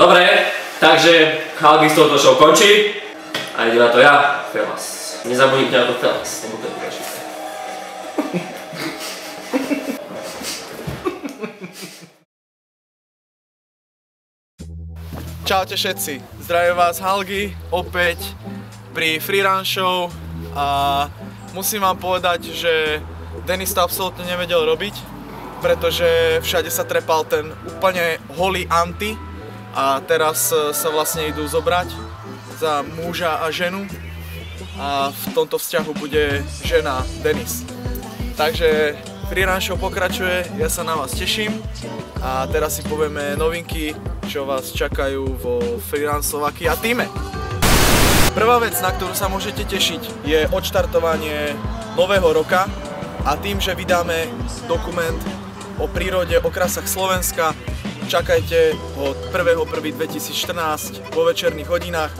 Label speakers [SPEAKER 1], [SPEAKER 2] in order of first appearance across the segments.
[SPEAKER 1] Dobre, takže Halgy z tohoto show končí a ide na to ja, Felas. Nezabudnite na to Felas, lebo to dôležité.
[SPEAKER 2] Čaute všetci, zdravím vás Halgy, opäť pri Freerun Show a musím vám povedať, že Denis to absolútne nevedel robiť, pretože všade sa trepal ten úplne holý anti a teraz e, sa vlastne idú zobrať za muža a ženu a v tomto vzťahu bude žena Denis. Takže Freerun Show pokračuje, ja sa na vás teším a teraz si povieme novinky, čo vás čakajú vo Freerun Slovakia týme. Prvá vec, na ktorú sa môžete tešiť, je odštartovanie nového roka a tým, že vydáme dokument o prírode, o krasách Slovenska, čakajte ho 1.1.2014 vo večerných hodinách.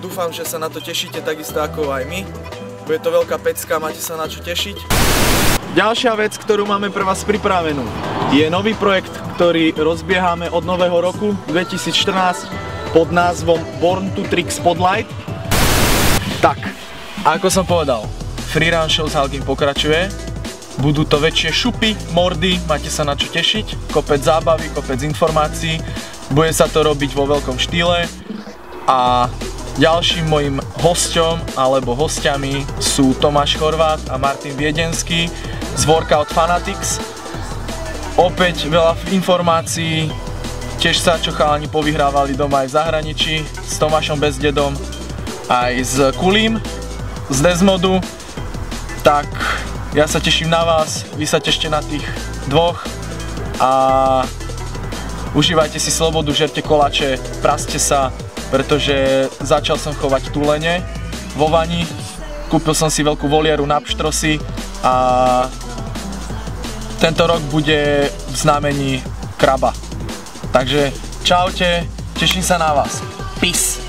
[SPEAKER 2] Dúfam, že sa na to tešíte takisto ako aj my. Bude to veľká pecka, máte sa na čo tešiť. Ďalšia vec, ktorú máme pre vás pripravenú, je nový projekt, ktorý rozbiehame od nového roku 2014 pod názvom Born to Trick Spotlight. Tak, ako som povedal, Freerun Show s Halgim pokračuje. Budú to väčšie šupy, mordy, máte sa na čo tešiť, kopec zábavy, kopec informácií. Bude sa to robiť vo veľkom štýle a Ďalším mojim hosťom alebo hostiami sú Tomáš Chorvát a Martin Viedenský z Workout Fanatics. Opäť veľa informácií, tiež sa čo chalani povyhrávali doma aj v zahraničí s Tomášom Bezdedom, aj s Kulím z Desmodu. Tak ja sa teším na vás, vy sa tešte na tých dvoch a užívajte si slobodu, žerte kolače, praste sa, pretože začal som chovať tulene vo vani, kúpil som si veľkú volieru na pštrosy a tento rok bude v znamení kraba. Takže čaute, teším sa na vás. Peace.